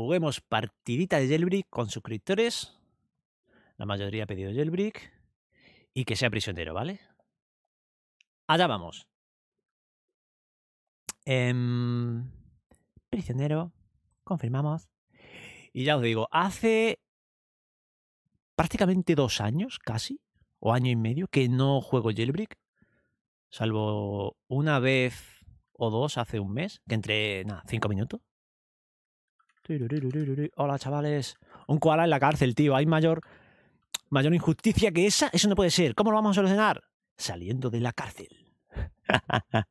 juguemos partidita de jailbreak con suscriptores. La mayoría ha pedido jailbreak. Y que sea prisionero, ¿vale? Allá vamos. Em, prisionero. Confirmamos. Y ya os digo, hace prácticamente dos años, casi, o año y medio, que no juego jailbreak. Salvo una vez o dos hace un mes, que entre, nada, cinco minutos. Hola, chavales. Un koala en la cárcel, tío. Hay mayor, mayor injusticia que esa. Eso no puede ser. ¿Cómo lo vamos a solucionar? Saliendo de la cárcel.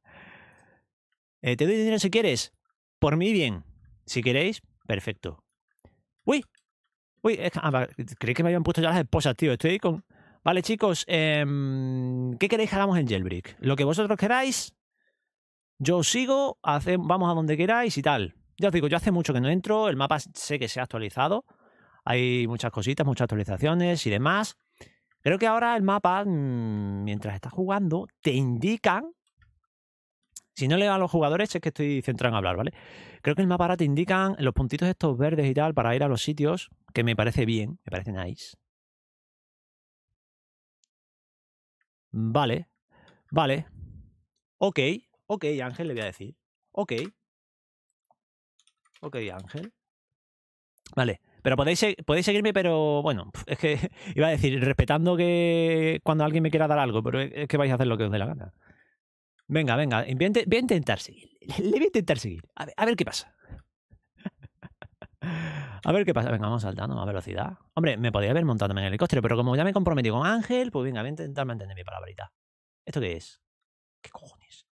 Eh, te doy dinero si quieres. Por mí, bien. Si queréis, perfecto. Uy. Uy, ah, creí que me habían puesto ya las esposas, tío. Estoy ahí con... Vale, chicos. Em, ¿Qué queréis que hagamos en Jailbreak? Lo que vosotros queráis. Yo os sigo. vamos a donde queráis y tal. Ya os digo, yo hace mucho que no entro, el mapa sé que se ha actualizado, hay muchas cositas, muchas actualizaciones y demás. Creo que ahora el mapa, mm, mientras estás jugando, te indican, si no leo a los jugadores, es que estoy centrado en hablar, ¿vale? Creo que el mapa ahora te indican los puntitos estos verdes y tal para ir a los sitios, que me parece bien, me parece nice. Vale, vale. Ok, ok, Ángel, le voy a decir. Ok. Ok, Ángel. Vale, pero podéis, podéis seguirme, pero bueno, es que iba a decir, respetando que cuando alguien me quiera dar algo, pero es que vais a hacer lo que os dé la gana. Venga, venga, voy a, intentar seguir. Le voy a intentar seguir. A ver, qué pasa. A ver qué pasa. Venga, vamos saltando a velocidad. Hombre, me podría haber montado en el helicóptero, pero como ya me he comprometido con Ángel, pues venga, voy a intentar mantener mi palabrita. ¿Esto qué es? ¿Qué cojones?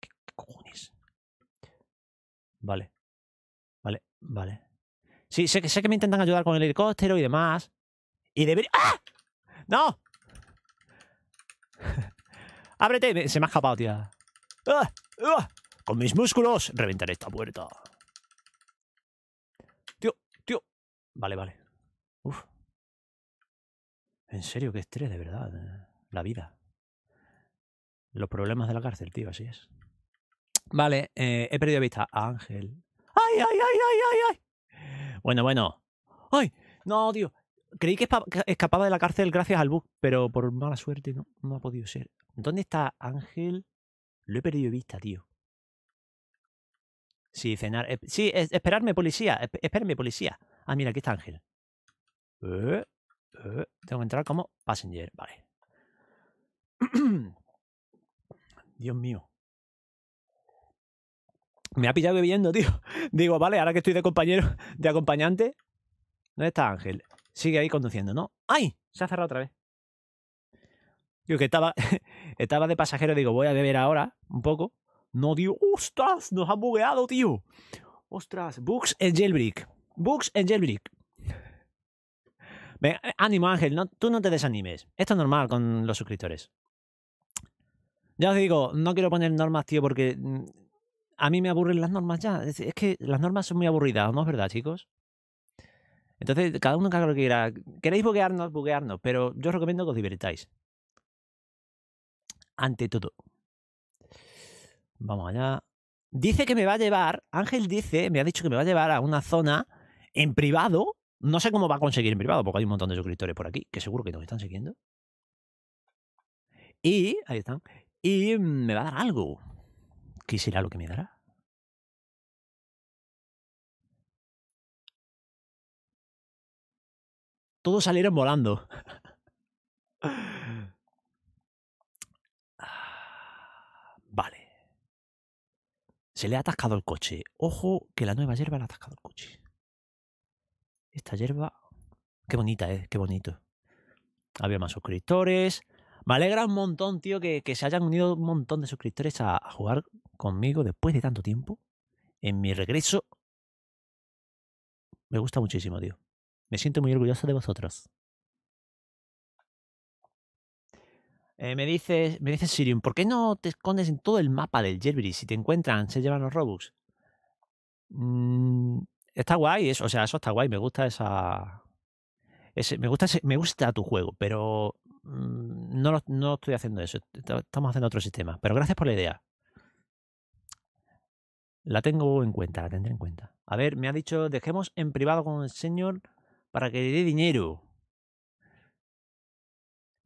¿Qué, qué cojones? Vale. Vale. Sí, sé que, sé que me intentan ayudar con el helicóptero y demás. Y debería... ¡Ah! ¡No! ¡Ábrete! Se me ha escapado, tía. ¡Ah! ¡Ah! Con mis músculos reventaré esta puerta. Tío, tío. Vale, vale. Uf. En serio, qué estrés, de verdad. La vida. Los problemas de la cárcel, tío, así es. Vale, eh, he perdido vista a Ángel. ¡Ay, ay, ay, ay, ay, ay! Bueno, bueno. ¡Ay! No, tío. Creí que escapaba de la cárcel gracias al bug, pero por mala suerte no, ha podido ser. ¿Dónde está Ángel? Lo he perdido vista, tío. Sí, cenar. Eh, sí, esperarme, policía. Espérame, policía. Ah, mira, aquí está Ángel. Eh, eh, tengo que entrar como passenger. Vale. Dios mío. Me ha pillado bebiendo, tío. Digo, vale, ahora que estoy de compañero, de acompañante. ¿Dónde está Ángel? Sigue ahí conduciendo, ¿no? ¡Ay! Se ha cerrado otra vez. Digo que estaba, estaba de pasajero, digo, voy a beber ahora un poco. No, tío, ostras, nos han bugueado, tío. Ostras, bugs en jailbreak. Bugs en jailbreak. Venga, ánimo Ángel, no, tú no te desanimes. Esto es normal con los suscriptores. Ya os digo, no quiero poner normas, tío, porque mm, a mí me aburren las normas ya. Es, que las normas son muy aburridas, ¿no es verdad, chicos? Entonces, cada uno haga lo que quiera. Queréis buguearnos, buguearnos, pero yo os recomiendo que os divirtáis. Ante todo. Vamos allá. Dice que me va a llevar, Ángel dice, me ha dicho que me va a llevar a una zona en privado. No sé cómo va a conseguir en privado, porque hay un montón de suscriptores por aquí, que seguro que nos están siguiendo. Y, ahí están. Y me va a dar algo. ¿Qué será lo que me dará? Todos salieron volando. Vale. Se le ha atascado el coche. Ojo que la nueva hierba le ha atascado el coche. Esta hierba... Qué bonita, ¿eh? Qué bonito. Había más suscriptores. Me alegra un montón, tío, que, se hayan unido un montón de suscriptores a, jugar conmigo después de tanto tiempo. En mi regreso. Me gusta muchísimo, tío. Me siento muy orgulloso de vosotros. Eh, me dice, me dice Sirium, ¿por qué no te escondes en todo el mapa del Jailbreak? Si te encuentran, se llevan los Robux. Mm, está guay, eso, o sea, eso está guay. Me gusta esa. me, gusta me gusta tu juego, pero Mm, no, no estoy haciendo eso. Estamos haciendo otro sistema. Pero gracias por la idea. La tengo en cuenta, la tendré en cuenta. A ver, me ha dicho, dejemos en privado con el señor para que le dé dinero.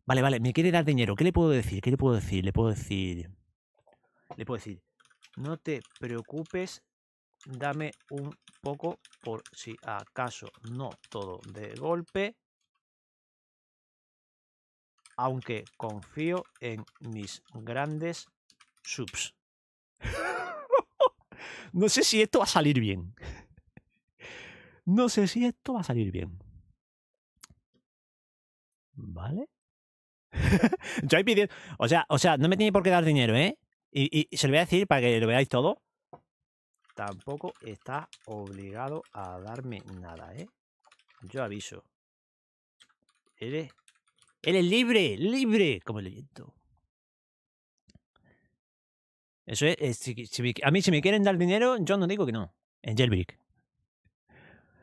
Vale, vale, me quiere dar dinero. ¿Qué le puedo decir? ¿Qué le puedo decir? Le puedo decir... Le puedo decir, no te preocupes, dame un poco por si acaso no todo de golpe. Aunque confío en mis grandes subs. No sé si esto va a salir bien. No sé si esto va a salir bien. ¿Vale? Yo ahí pidiendo. O sea, o sea, no me tiene por qué dar dinero, ¿eh? Y, y se lo voy a decir para que lo veáis todo. Tampoco está obligado a darme nada, ¿eh? Yo aviso. Eres. Eres libre, libre, como el viento. Eso es, a mí si me quieren dar dinero, yo no digo que no. En Jailbreak.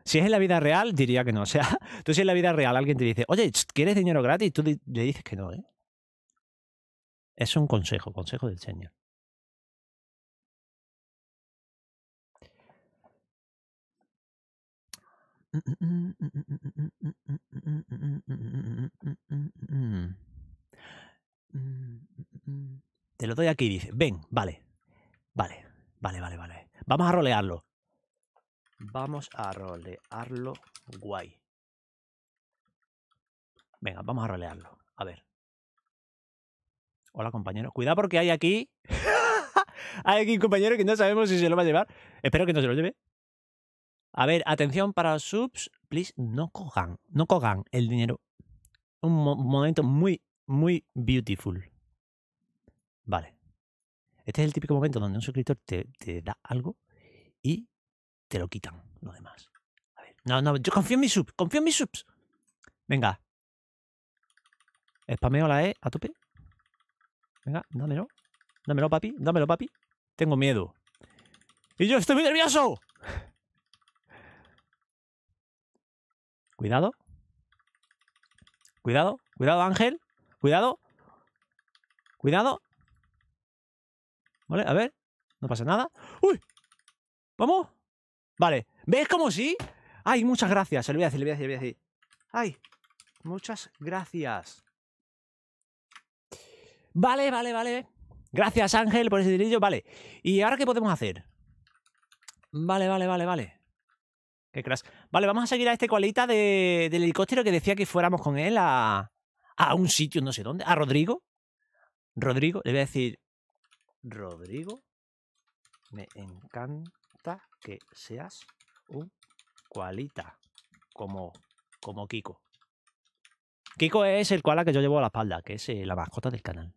Si es en la vida real, diría que no. O sea, tú si en la vida real alguien te dice, oye, ¿quieres dinero gratis? Tú le dices que no, ¿eh? Es un consejo, consejo del Señor. Te lo doy aquí, dice. Ven, vale. Vale, vale, vale, vale. Vamos a rolearlo. Vamos a rolearlo guay. Venga, vamos a rolearlo. A ver. Hola, compañero. Cuidado porque hay aquí... hay aquí un compañero que no sabemos si se lo va a llevar. Espero que no se lo lleve. A ver, atención para subs. Please, no cojan, no cojan el dinero. Un momento muy, muy beautiful. Vale. Este es el típico momento donde un suscriptor te, da algo y te lo quitan lo demás. A ver. No, no, yo confío en mis subs, confío en mis subs. Venga. Spameo la E a tope. Venga, dámelo. Dámelo, papi. Dámelo, papi. Tengo miedo. Y yo estoy muy nervioso. Cuidado. Cuidado. Cuidado, Ángel. Cuidado. Cuidado. Vale, a ver. No pasa nada. ¡Uy! ¿Vamos? Vale. ¿Ves cómo sí? Ay, muchas gracias. Se lo voy a decir, le voy a decir, le voy a decir. Ay, muchas gracias. Vale, vale, vale. Gracias, Ángel, por ese dirillo. Vale. ¿Y ahora qué podemos hacer? Vale, vale, vale, vale. Qué crash. Vale, vamos a seguir a este cualita de, del helicóptero que decía que fuéramos con él a, a un sitio no sé dónde. ¿A Rodrigo? Rodrigo, le voy a decir, Rodrigo, me encanta que seas un cualita, como, como Kiko. Kiko es el koala que yo llevo a la espalda, que es eh, la mascota del canal.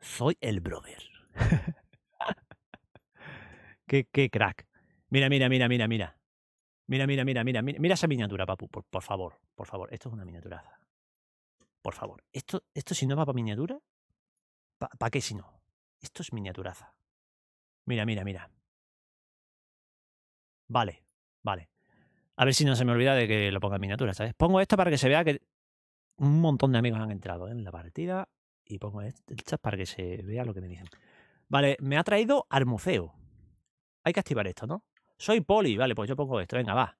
Soy el brother. qué, qué crack. Mira, mira, mira, mira, mira. Mira, mira, mira, mira, mira, esa miniatura, papu, por, favor, por favor. Esto es una miniaturaza. Por favor. Esto, esto si no va para miniatura, ¿para qué si no? Esto es miniaturaza. Mira, mira, mira. Vale, vale. A ver si no se me olvida de que lo ponga en miniatura, ¿sabes? Pongo esto para que se vea que un montón de amigos han entrado en la partida y pongo el chat para que se vea lo que me dicen. Vale, me ha traído al. Hay que activar esto, ¿no? Soy poli. Vale, pues yo pongo esto. Venga, va.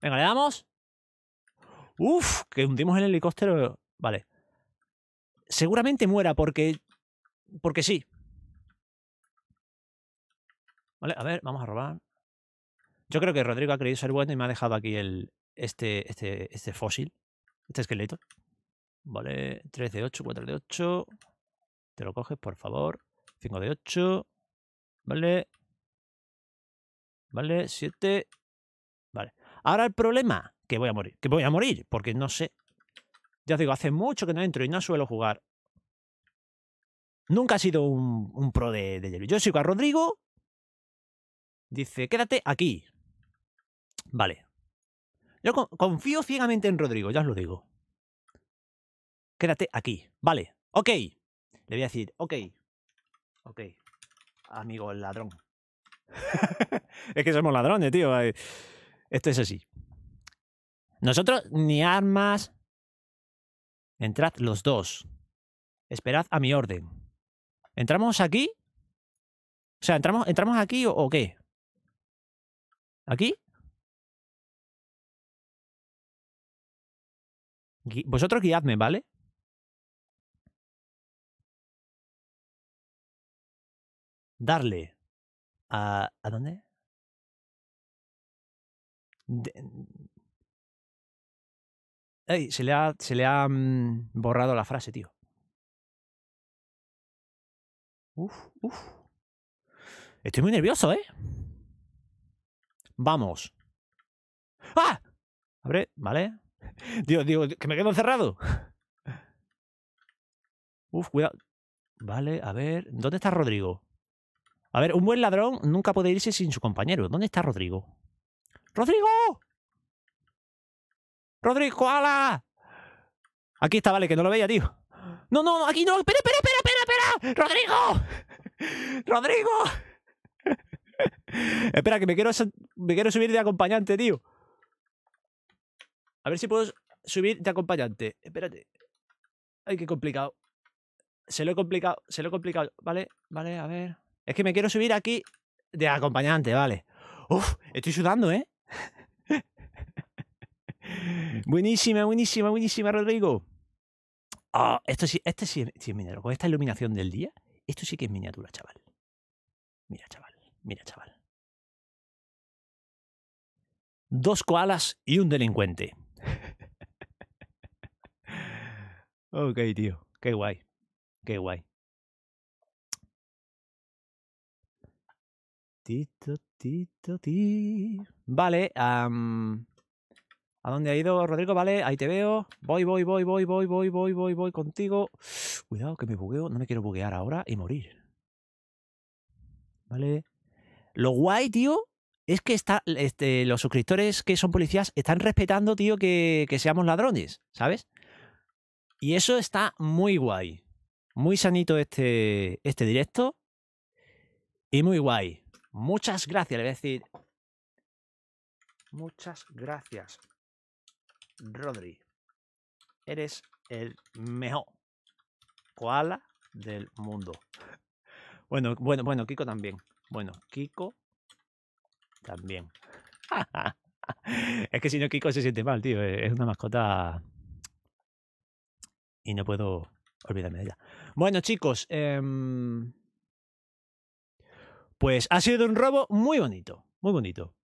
Venga, le damos. Uf, que hundimos el helicóptero. Vale. Seguramente muera porque... Porque sí. Vale, a ver, vamos a robar. Yo creo que Rodrigo ha querido ser bueno y me ha dejado aquí el, este, este, este fósil. Este esqueleto. Vale, 3 de 8, 4 de 8. Te lo coges, por favor. 5 de 8. Vale. ¿Vale? 7. Vale. Ahora el problema, que voy a morir. Que voy a morir, porque no sé. Ya os digo, hace mucho que no entro y no suelo jugar. Nunca he sido un, pro de, de Yo sigo a Rodrigo. Dice, quédate aquí. Vale. Yo confío ciegamente en Rodrigo, ya os lo digo. Quédate aquí. Vale. Ok. Le voy a decir, ok. Ok. Amigo ladrón. es que somos ladrones, tío. Esto es así. Nosotros ni armas. Entrad los dos. Esperad a mi orden. ¿Entramos aquí? O sea, ¿entramos, entramos aquí o, qué? ¿Aquí? Vosotros guiadme, ¿vale? Darle. ¿A, ¿a dónde? De- Ey, se le ha, se le ha mm, borrado la frase, tío. Uf, uf. Estoy muy nervioso, ¿eh? Vamos. ¡Ah! Abre, ¿vale? Digo, digo, que me quedo encerrado. Uf, cuidado. Vale, a ver. ¿Dónde está Rodrigo? A ver, un buen ladrón nunca puede irse sin su compañero. ¿Dónde está Rodrigo? ¡Rodrigo! ¡Rodrigo, koala! Aquí está, vale, que no lo veía, tío. No, no, aquí no. Espera, espera, espera, espera, espera. ¡Rodrigo! ¡Rodrigo! espera, que me quiero, me quiero subir de acompañante, tío. A ver si puedo subir de acompañante. Espérate. Ay, qué complicado. Se lo he complicado, se lo he complicado. Vale, vale, a ver. Es que me quiero subir aquí de acompañante, vale. Uf, estoy sudando, ¿eh? buenísima, buenísima, buenísima, Rodrigo. Ah, esto sí, este sí, sí es miniatura. Con esta iluminación del día, esto sí que es miniatura, chaval. Mira, chaval, mira, chaval. Dos koalas y un delincuente. ok, tío. Qué guay. Qué guay. Tito, ti. Vale, ¿a dónde ha ido Rodrigo? Vale, ahí te veo. Voy, voy, voy, voy, voy, voy, voy, voy, voy contigo. Cuidado que me bugueo, no me quiero buguear ahora y morir. Vale. Lo guay, tío, es que está, este, los suscriptores que son policías están respetando, tío, que, que seamos ladrones, ¿sabes? Y eso está muy guay. Muy sanito este, este directo. Y muy guay. Muchas gracias, le voy a decir. Muchas gracias, Rodri. Eres el mejor koala del mundo. Bueno, bueno, bueno, Kiko también. Bueno, Kiko también. es que si no, Kiko se siente mal, tío. Es una mascota. Y no puedo olvidarme de ella. Bueno, chicos. em, Pues ha sido un robo muy bonito. Muy bonito.